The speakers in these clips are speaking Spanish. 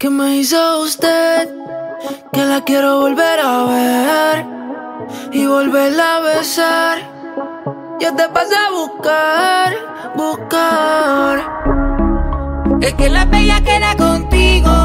¿Qué me hizo usted? Que la quiero volver a ver y volverla a besar. Yo te pasé a buscar, buscar. Es que la bella queda contigo.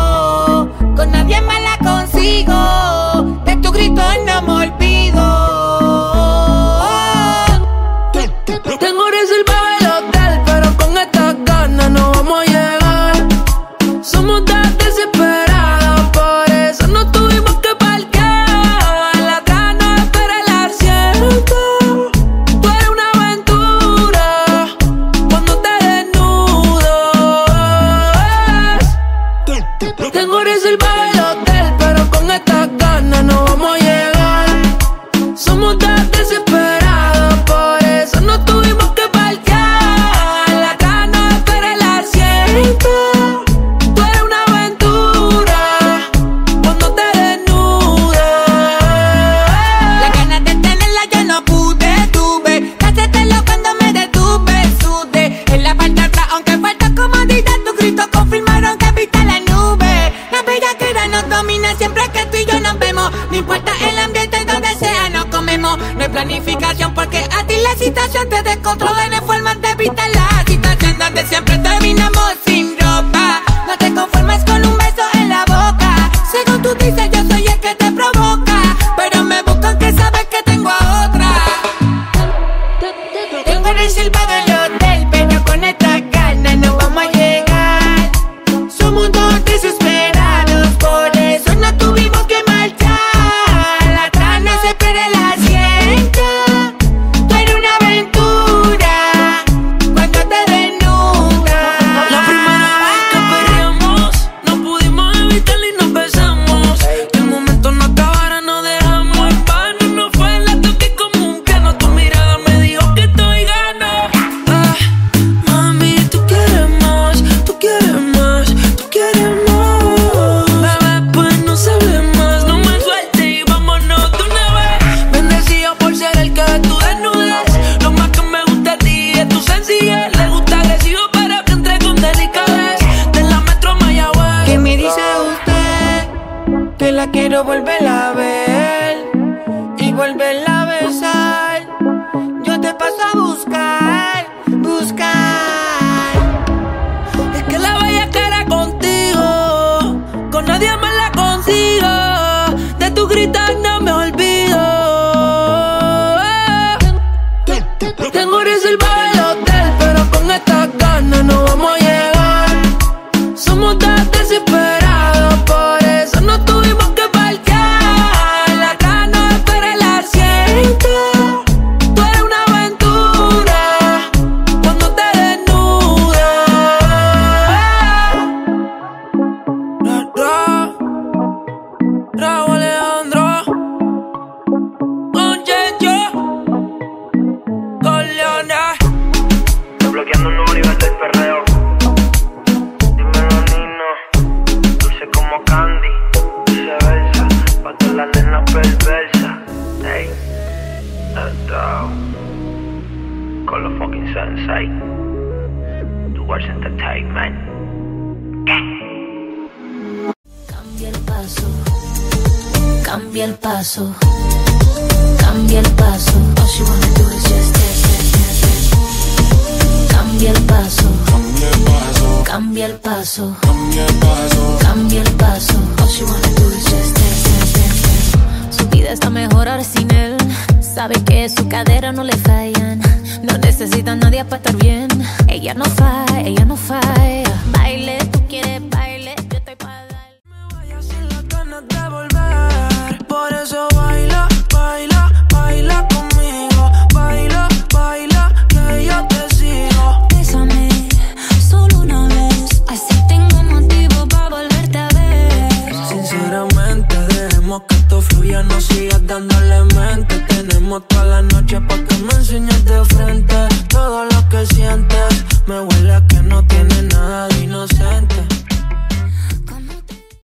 No importa el ambiente donde sea, no comemos. No hay planificación porque a ti la situación te descontrola. No hay forma de evitar la situación donde siempre. tu desnudez. Lo más que me gusta a ti es tu sencillez. Le gusta agresivo, pero que entre con delicadez. De la metro Mayagüez. ¿Qué me dice usted? Que la quiero volver a ver y volverla a besar. Yo te paso a buscar, buscar. Es que la bella cara contigo, con nadie más la consigo. De tu gritando. Raúl Alejandro, con Checho, con Leona. Desbloqueando un número y vete el perreo. Dímelo, Nino, dulce como candy, viceversa, pa' que la nena perversa. Ey, esto, con los fucking sensei, towards entertainment. Cambia el paso, cambia el paso. All wanna do is Cambia el paso, cambia el paso, cambia el paso, cambia el paso. Wanna do is Su vida está mejor ahora sin él. Sabe que su cadera no le fallan. No necesita a nadie para estar bien. Ella no falla, ella no falla. Eh. enseñar